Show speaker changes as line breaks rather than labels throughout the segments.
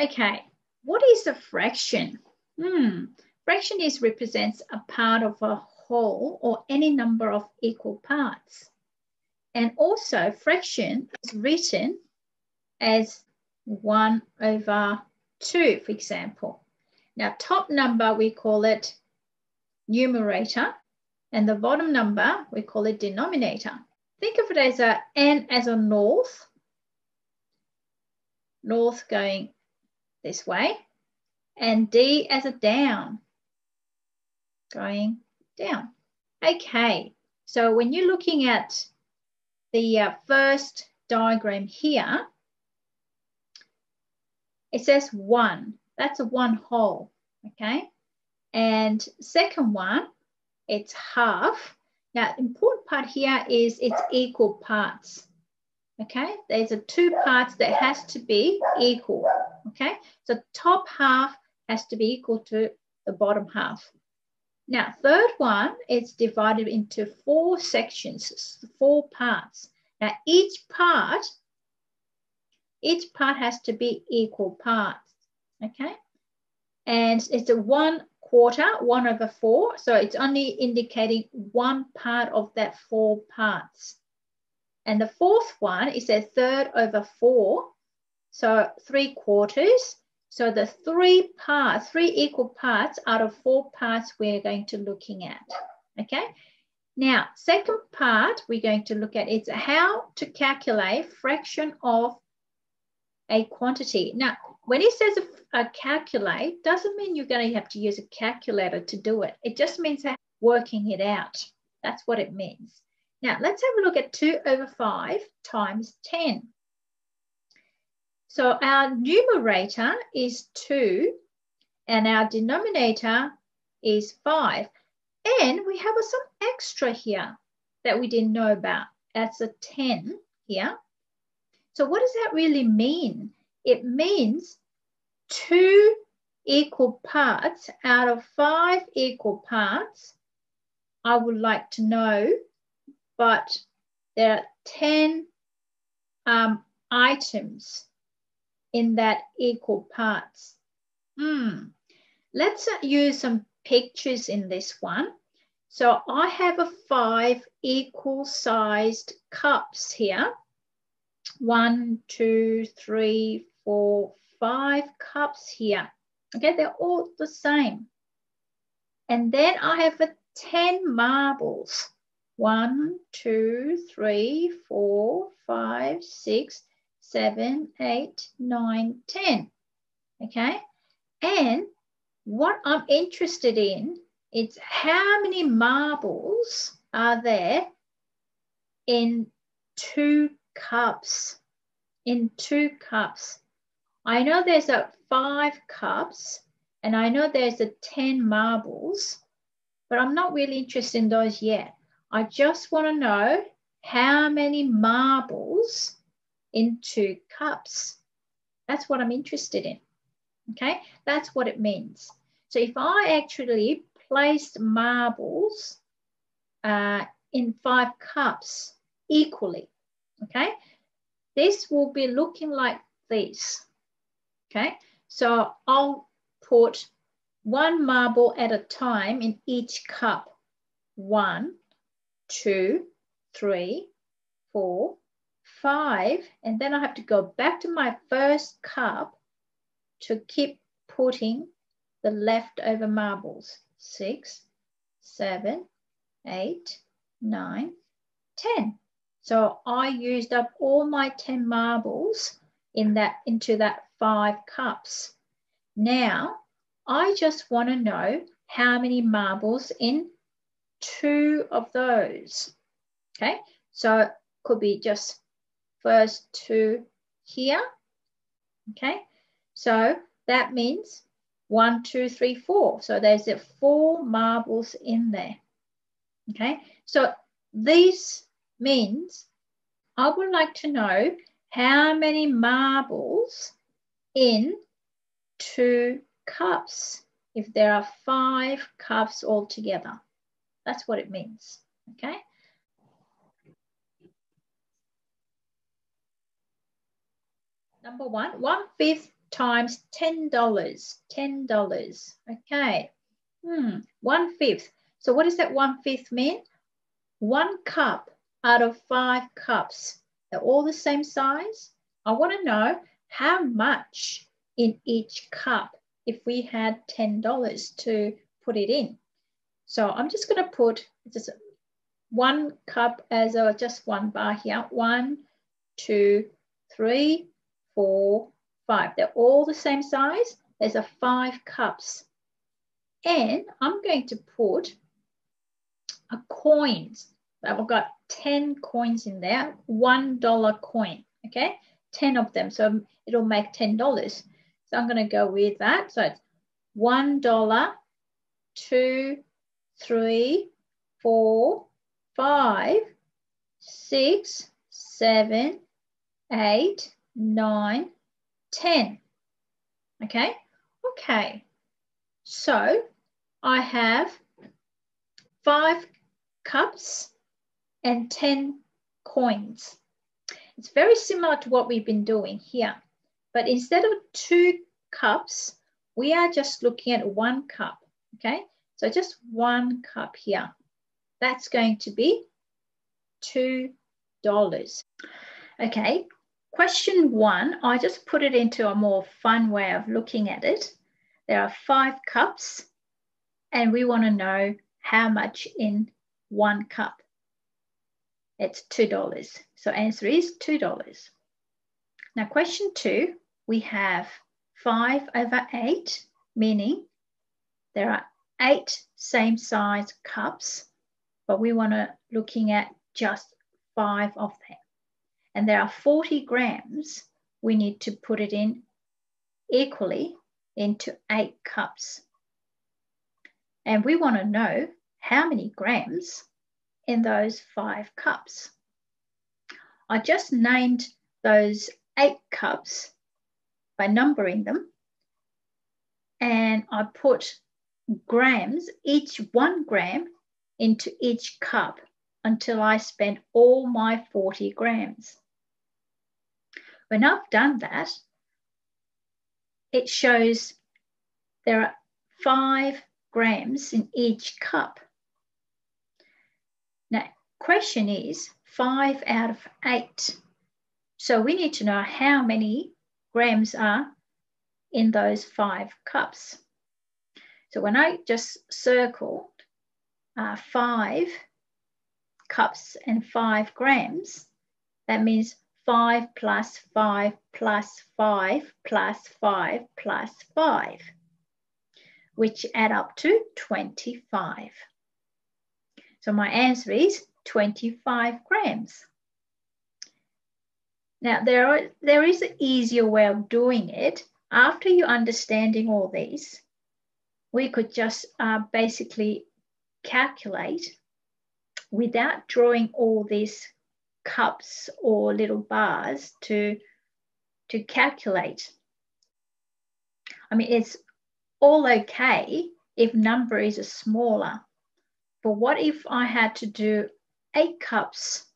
Okay, what is a fraction? Hmm. Fraction is represents a part of a whole or any number of equal parts. And also fraction is written as 1 over 2, for example. Now, top number, we call it numerator, and the bottom number, we call it denominator. Think of it as a N as a north, north going this way, and D as a down, going down. Okay, so when you're looking at the uh, first diagram here, it says one. That's a one whole, okay? And second one, it's half. Now, important part here is it's equal parts, okay? There's a two parts that has to be equal, okay? So top half has to be equal to the bottom half. Now, third one is divided into four sections, four parts. Now, each part, each part has to be equal parts, okay? And it's a one quarter, one over four. So it's only indicating one part of that four parts. And the fourth one is a third over four. So three quarters. So the three parts, three equal parts out of four parts we're going to looking at, okay? Now, second part we're going to look at is how to calculate fraction of a quantity. Now, when it says a, a calculate, doesn't mean you're going to have to use a calculator to do it. It just means working it out. That's what it means. Now, let's have a look at 2 over 5 times 10. So our numerator is 2 and our denominator is 5. And we have some extra here that we didn't know about. That's a 10 here. So what does that really mean? It means two equal parts out of five equal parts. I would like to know, but there are 10 um, items in that equal parts. Hmm. Let's uh, use some pictures in this one. So I have a five equal sized cups here. One, two, three, four, five cups here. Okay, they're all the same. And then I have a 10 marbles. One, two, three, four, five, six, seven, eight, nine, ten. Okay. And what I'm interested in is how many marbles are there in two cups? In two cups. I know there's a five cups and I know there's a 10 marbles, but I'm not really interested in those yet. I just want to know how many marbles into cups. That's what I'm interested in. Okay, that's what it means. So if I actually placed marbles uh, in five cups equally, okay, this will be looking like this. Okay, so I'll put one marble at a time in each cup. One, two, three, four, five, and then I have to go back to my first cup to keep putting the leftover marbles. Six, seven, eight, nine, ten. So I used up all my 10 marbles in that into that five cups. Now, I just want to know how many marbles in two of those. Okay, so could be just first two here. Okay, so that means one, two, three, four. So there's four marbles in there. Okay, so this means I would like to know how many marbles in two cups if there are five cups altogether. That's what it means. Okay. Number one, one fifth times $10. $10. Okay. Hmm. One fifth. So what does that one fifth mean? One cup out of five cups. They're all the same size. I want to know how much in each cup if we had $10 to put it in. So I'm just going to put just one cup as a just one bar here. One, two, three, four, five. They're all the same size. There's a five cups. And I'm going to put a coins. I've got 10 coins in there, $1 coin, okay? 10 of them, so it'll make $10. So I'm gonna go with that. So it's $1, two, three, four, five, six, seven, eight, nine, ten. Okay, okay. So I have five cups and 10 coins. It's very similar to what we've been doing here, but instead of two cups, we are just looking at one cup, okay? So just one cup here. That's going to be $2. Okay, question one, I just put it into a more fun way of looking at it. There are five cups and we want to know how much in one cup. It's $2. So answer is $2. Now question two, we have five over eight, meaning there are eight same size cups, but we want to looking at just five of them. And there are 40 grams, we need to put it in equally into eight cups. And we want to know how many grams in those five cups. I just named those eight cups by numbering them. And I put grams, each one gram into each cup until I spent all my 40 grams. When I've done that, it shows there are five grams in each cup. Now, question is five out of eight. So we need to know how many grams are in those five cups. So when I just circled uh, five cups and five grams, that means five plus five plus five plus five plus five, which add up to 25. So my answer is 25 grams. Now there, are, there is an easier way of doing it. After you understanding all these, we could just uh, basically calculate without drawing all these cups or little bars to, to calculate. I mean, it's all okay if number is a smaller, but what if I had to do eight cups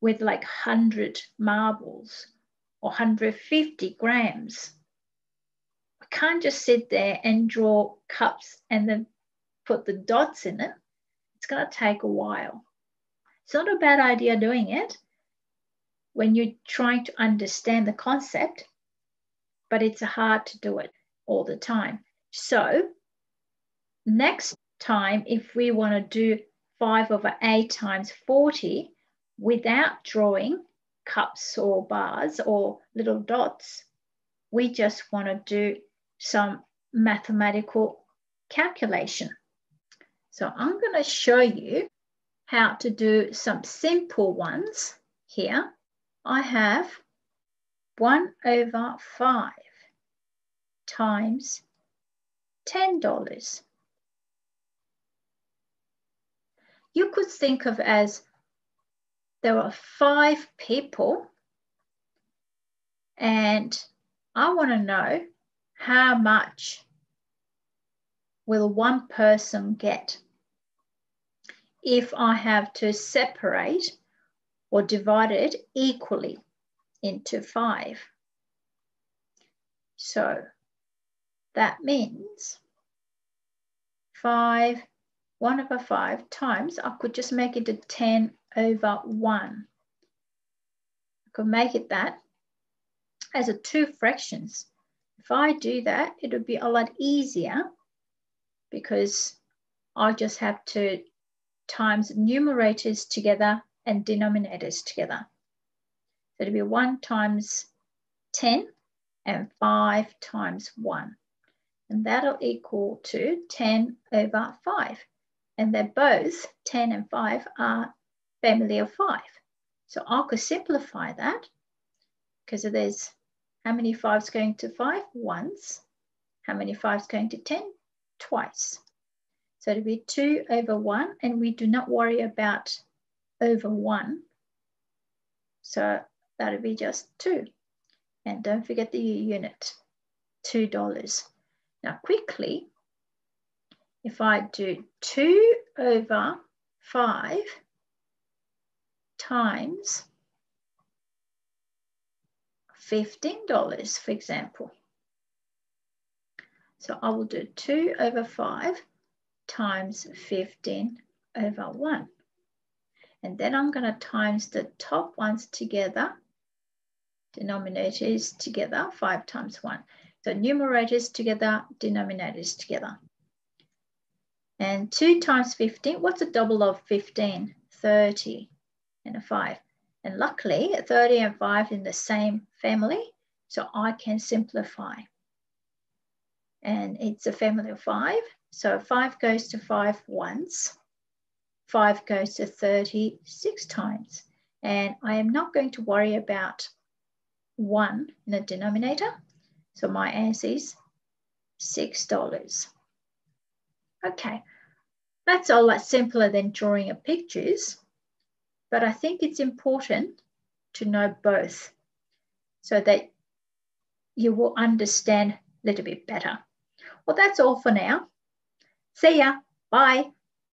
with like 100 marbles or 150 grams? Can't just sit there and draw cups and then put the dots in it. It's going to take a while. It's not a bad idea doing it when you're trying to understand the concept, but it's hard to do it all the time. So, next time, if we want to do 5 over 8 times 40 without drawing cups or bars or little dots, we just want to do some mathematical calculation. So I'm going to show you how to do some simple ones here. I have 1 over 5 times $10. You could think of as there are five people and I want to know how much will one person get if I have to separate or divide it equally into five? So that means 5, 1 over 5 times, I could just make it a 10 over 1. I could make it that as a two fractions. If I do that, it would be a lot easier because I just have to times numerators together and denominators together. So it'll be 1 times 10 and 5 times 1. And that'll equal to 10 over 5. And they're both 10 and 5 are family of 5. So I could simplify that because there's how many 5's going to 5? Once. How many 5's going to 10? Twice. So it'll be 2 over 1, and we do not worry about over 1. So that'll be just 2. And don't forget the unit, $2. Now quickly, if I do 2 over 5 times $15, for example. So I will do 2 over 5 times 15 over 1. And then I'm going to times the top ones together, denominators together, 5 times 1. So numerators together, denominators together. And 2 times 15, what's a double of 15? 30 and a 5. And luckily, 30 and 5 in the same family, so I can simplify. And it's a family of 5, so 5 goes to 5 once, 5 goes to 36 times. And I am not going to worry about 1 in the denominator. So my answer is $6. Okay, that's a lot simpler than drawing a pictures, but I think it's important to know both so that you will understand a little bit better. Well, that's all for now. See ya. Bye.